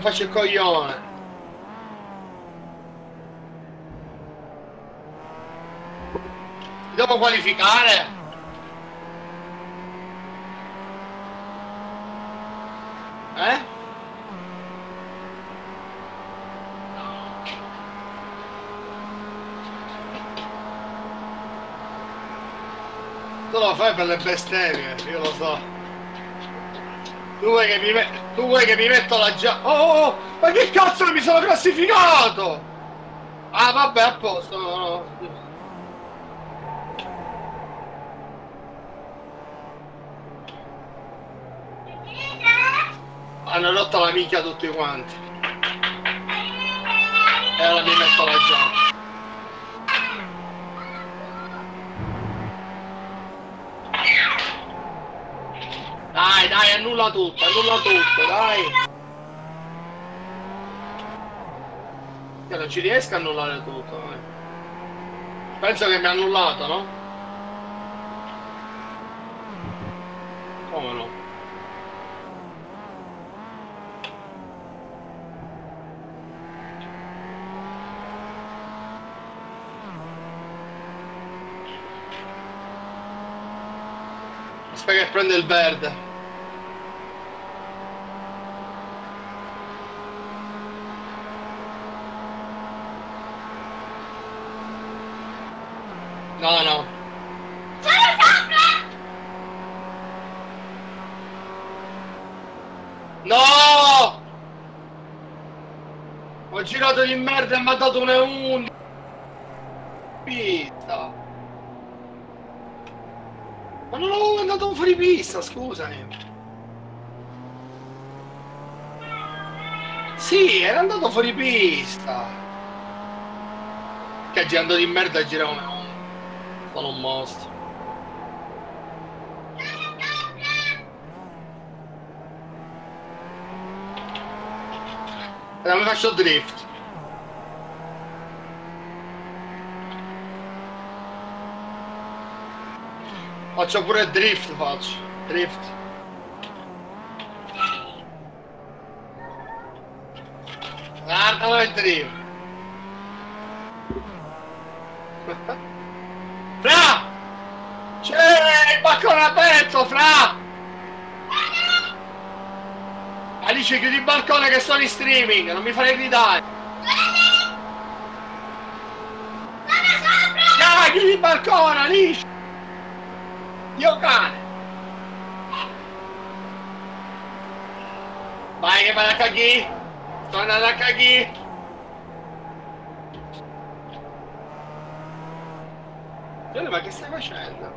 non faccio il coglione. Devo qualificare? Eh? Tu lo fai per le bestemmie, io lo so. Tu vuoi che mi, met- tu vuoi che mi metto la già... Oh, oh, oh, ma che cazzo mi sono classificato? Ah, vabbè, a posto. no, no. Hanno rotto la minchia tutti quanti. E ora mi metto la giacca. Dai, dai, annulla tutto, annulla tutto, dai. Io non ci riesco a annullare tutto. eh. Penso che mi ha annullato, no? Come no? Aspetta che prende il verde. No, no. No! Ho girato di merda e mi ha dato una 11. Pista. Ma non avevo andato fuori pista, scusami. Sì, era andato fuori pista. Che girando di merda giravo una 11. Sono un mostro. E mi faccio drift. Faccio pure drift, faccio. Drift. Guardalo il drift. Fra! C'è il balcone aperto, Fra! Alice, chiudi il balcone che sono in streaming, non mi fare gridare. Dai, chiudi il balcone, Alice! You got. Vai che vai a caghi. Sto andando a caghi. Ma che stai facendo?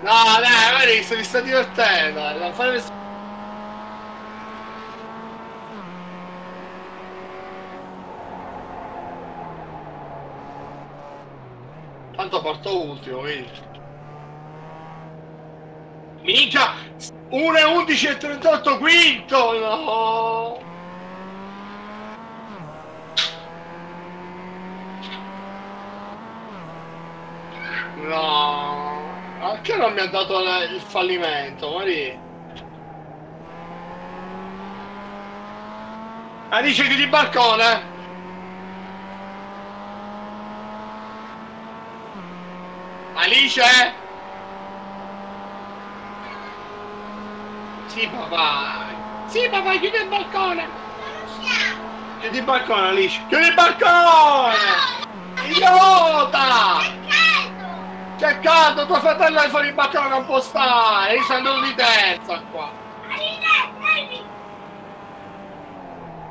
No, dai, Maris, mi sto divertendo. Non fare nessuno. Tanto porto ultimo, vedi? Minchia! 1 e 11 e 38 quinto! No! No! Perché non mi ha dato il fallimento, Mari? Alice di balcone! Alice? Sì papà! Sì papà, chiudi il balcone! Chiudi il balcone Alice! Chiudi il balcone! Idiota! C'è caldo, tuo fratello è fuori il balcone non può stare! Io sono andato di terza qua!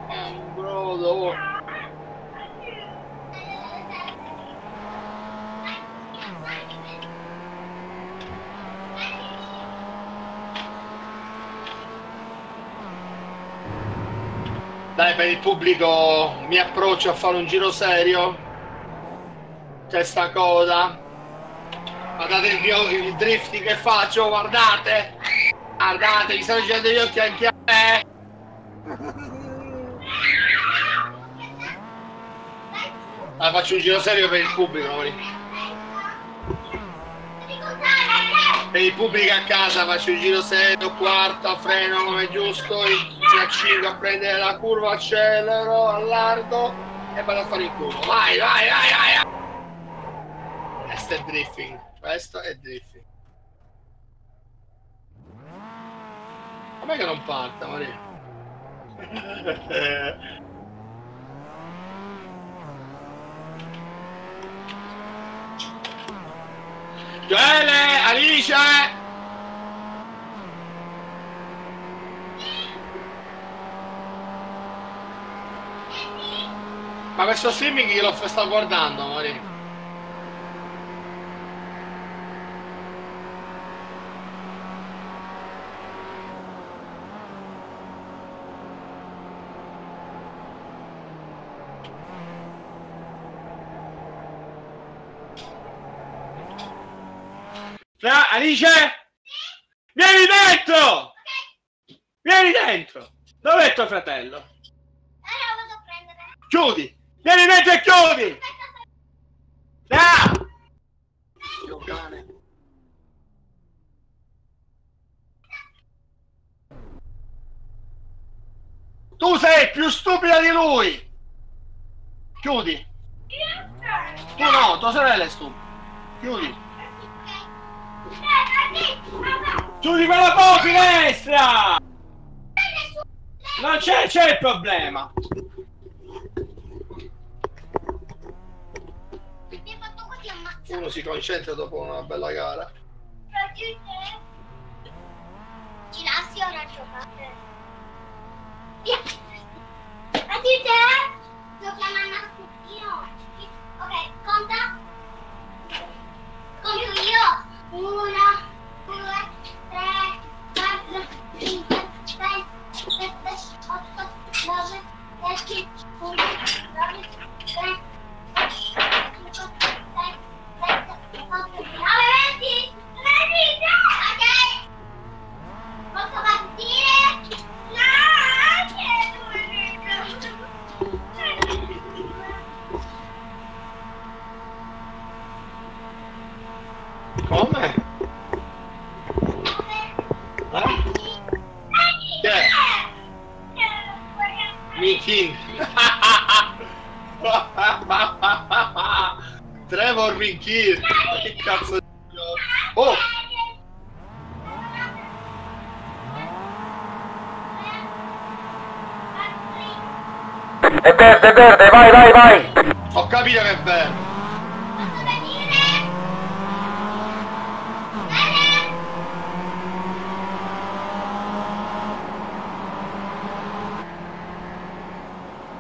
Eh, brodo! Dai, per il pubblico mi approccio a fare un giro serio. C'è sta coda. Guardate il, il drifting che faccio, guardate. Guardate, mi stanno girando gli occhi anche a me. Ah, faccio un giro serio per il pubblico, amore. per il pubblico a casa faccio il giro serio, quarta, freno come giusto, mi accingo a prendere la curva, accelero, allargo e vado a fare il culo. Vai, vai, vai, vai! Questo è drifting, questo è drifting. Com'è che non parte, Maria? Joele, Alice! Ma questo streaming io lo sto guardando, Mari. Fra Alice! Vieni dentro! Vieni dentro! Dov'è tuo fratello? Allora vado a prendere. Chiudi! Vieni dentro e chiudi! Fra! Tu sei più stupida di lui! Chiudi! Tu no, tua sorella è stupida. Chiudi. Chiudi quella tua finestra! Non c'è, c'è il problema. Uno si concentra dopo una bella gara. Ci lasci ora giocare. Via. A te? Sto chiamando a studio. Ok, conta. Conto io. Uno, due, tre, quattro, cinque, sei, sette, otto, nove, dieci, undici, dodici, tre, quattro, Come? Eh? Che è? Minkin. Trevor Minchir! Che cazzo di... Oh! È verde, è verde, vai, vai, vai! Ho capito che è verde!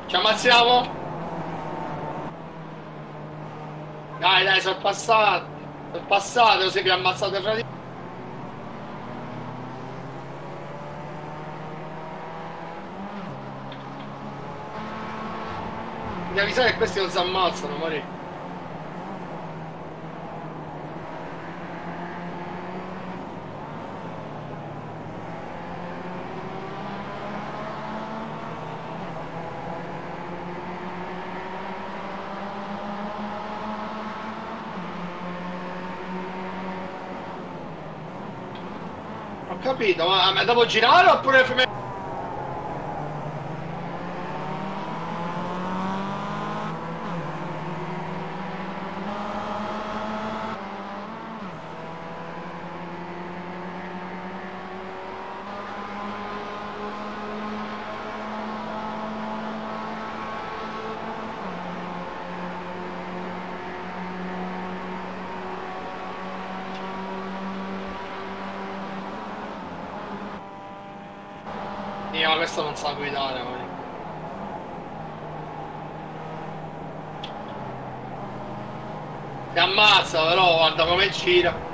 Ci ammazziamo? Dai, dai, sono passato. Sono passato, così vi ammazzate fra di... Mi avvisare che questi non si ammazzano, Mori. Capito, ma, ma devo girare oppure... ma questo non sa guidare, Mori. Si ammazza però, guarda come gira.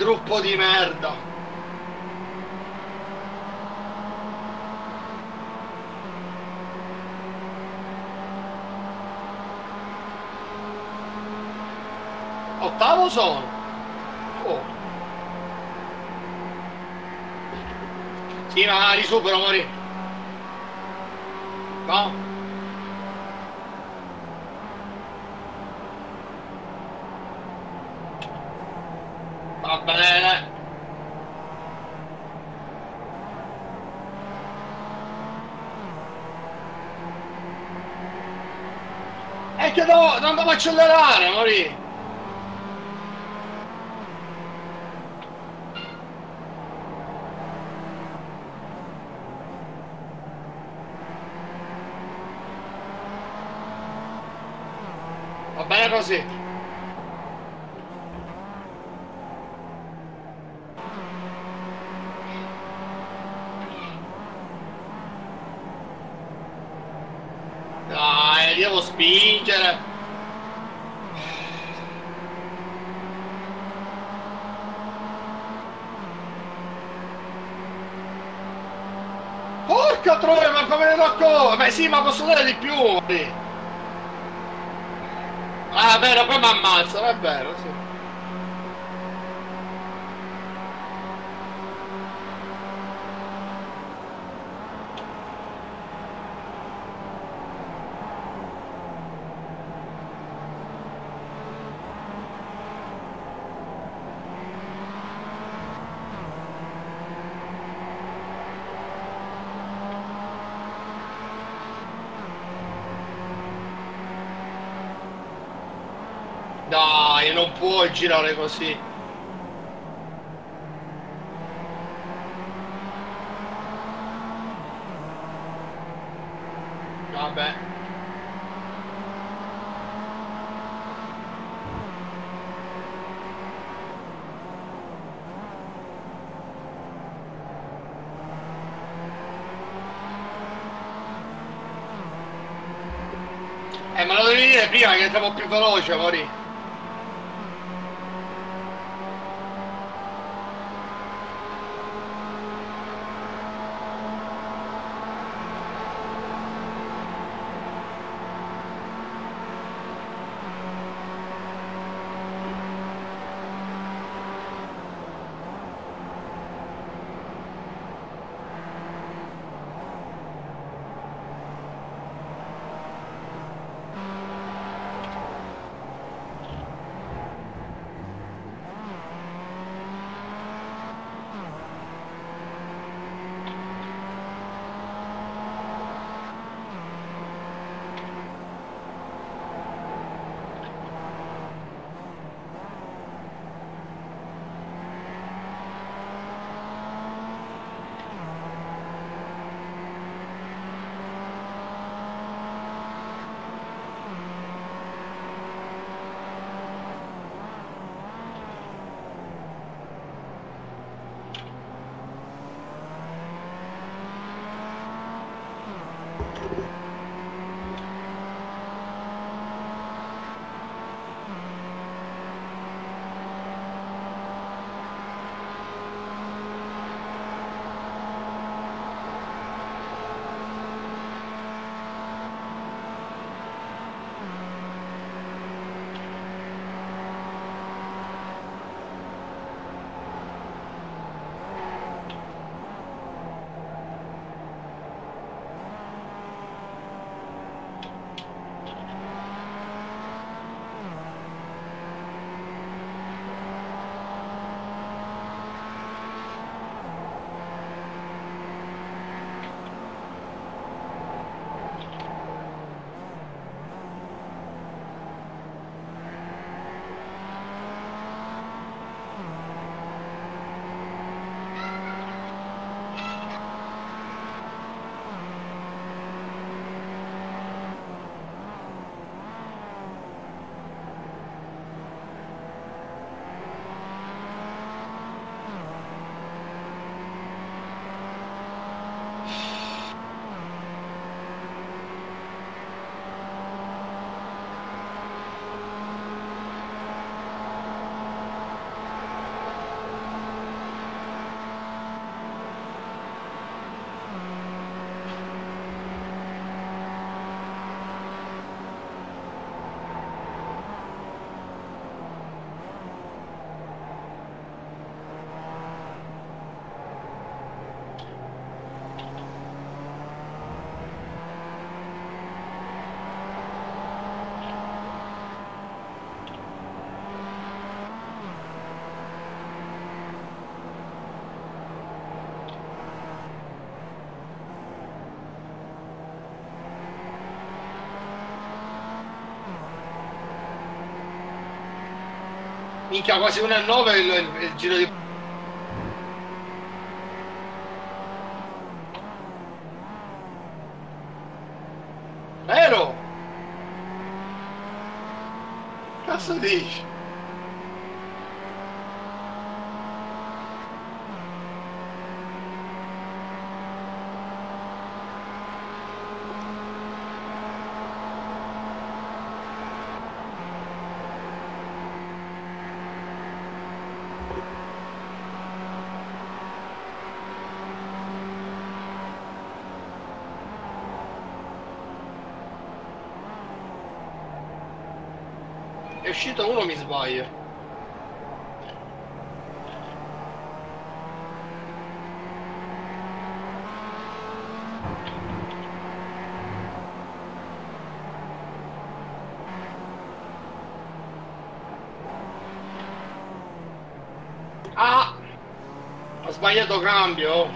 Gruppo di merda! Ottavo sono. Oh. Sì, ma li supero, Mori. No? Va bene. È non devo accelerare, Mori. Va bene così. Spingere. Porca troia, ma conto? Beh sì, ma posso dare di più. Ah, vero, poi mi ammazza, è vero, sì. Dai, non puoi girare così. Vabbè. Eh, ma lo devi dire prima che siamo più veloci, Mori. Minchia, quasi 1 9 il, il, il giro di... È uscito uno mi sbaglio. Ah! Ho sbagliato cambio.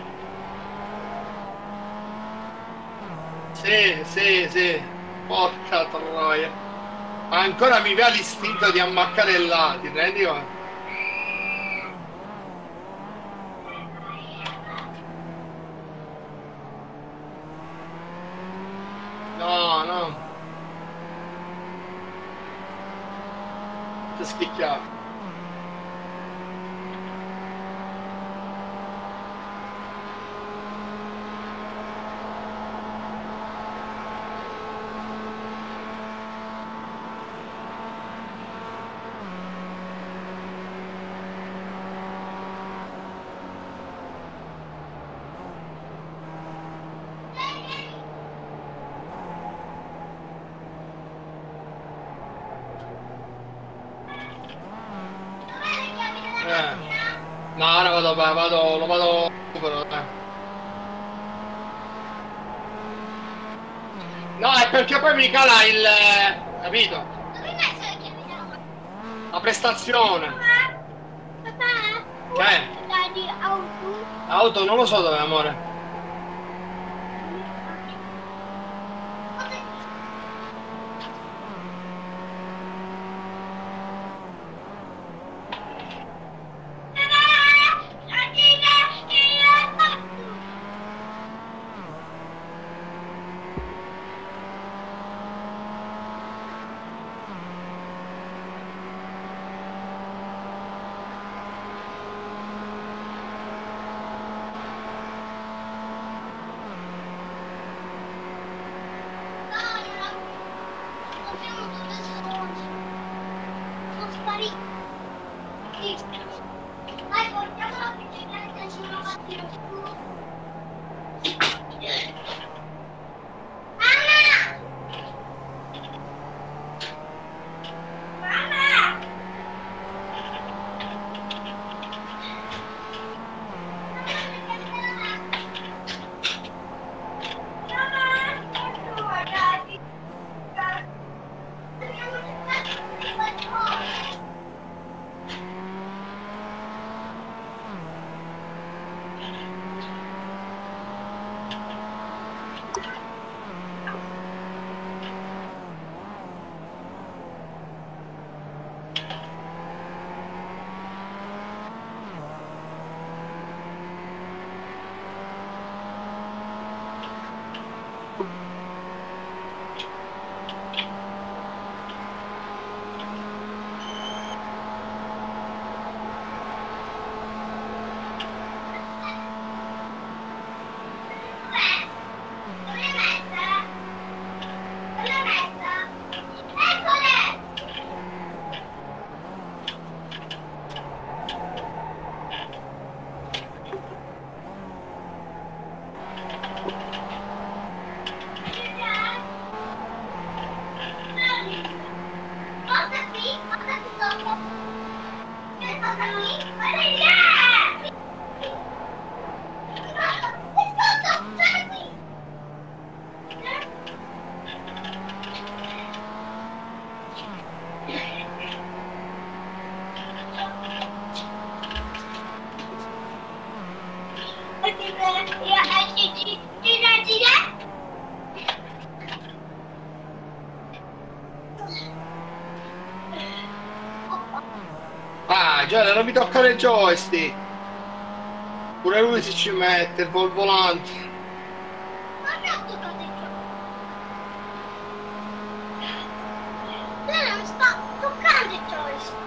Sì, sì, sì. Porca troia. Ancora mi va l'istinto di ammaccare là, ti rendi? No, no. Ti schicchiato. Eh. No, ora vado, vado, lo vado recupero, eh. No, è perché poi mi cala il... eh, capito? La prestazione. Papà? Papà? Che? Auto. Auto non lo so dove, amore. Joystick. Pure lui si ci mette, vol volante. Non sta toccando il joystick.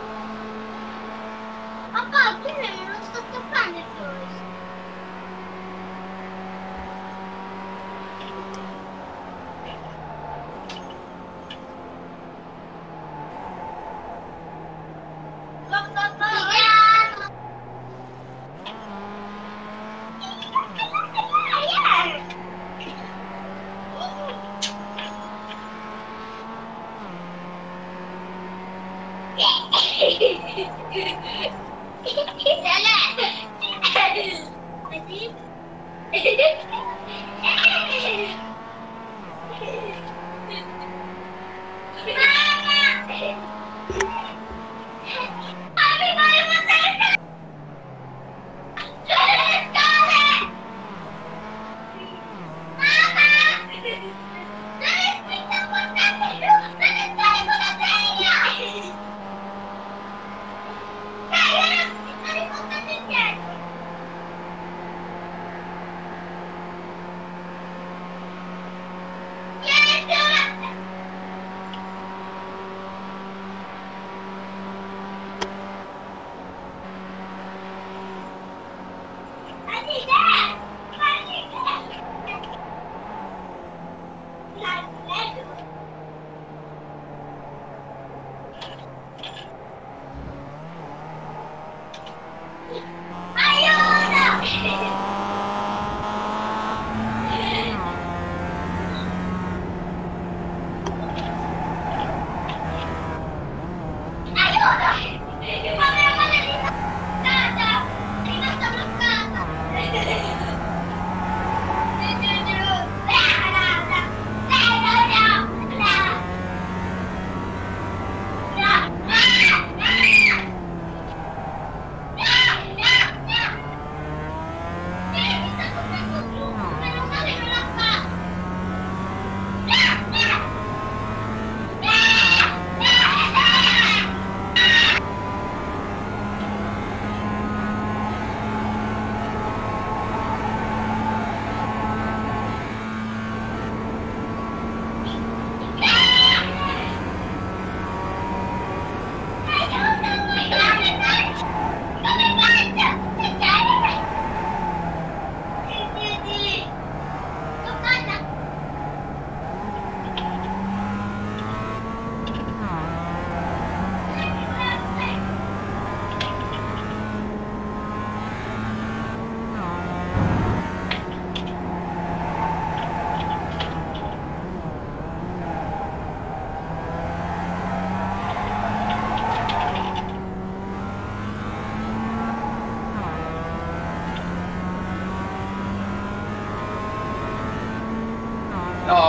Papà, tu non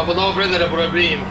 No, potevo prendere pure prima.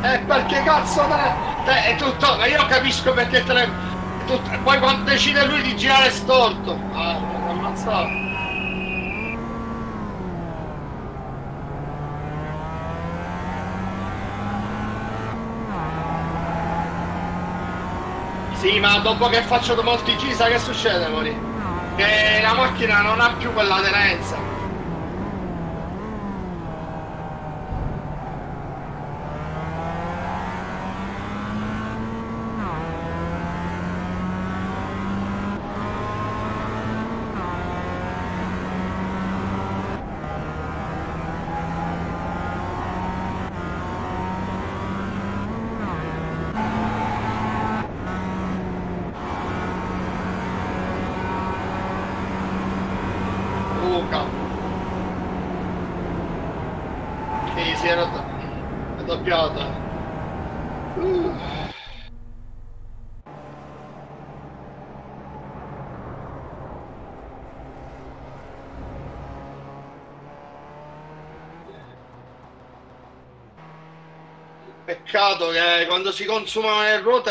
Eh perché cazzo te te- è tutto... ma io capisco perché te ne... tut- Poi quando decide lui di girare storto. Ah, ammazzato. Sì, ma dopo che faccio molti giri, sai che succede, Mori? Che la macchina non ha più quell'aderenza. Peccato che quando si consumano le ruote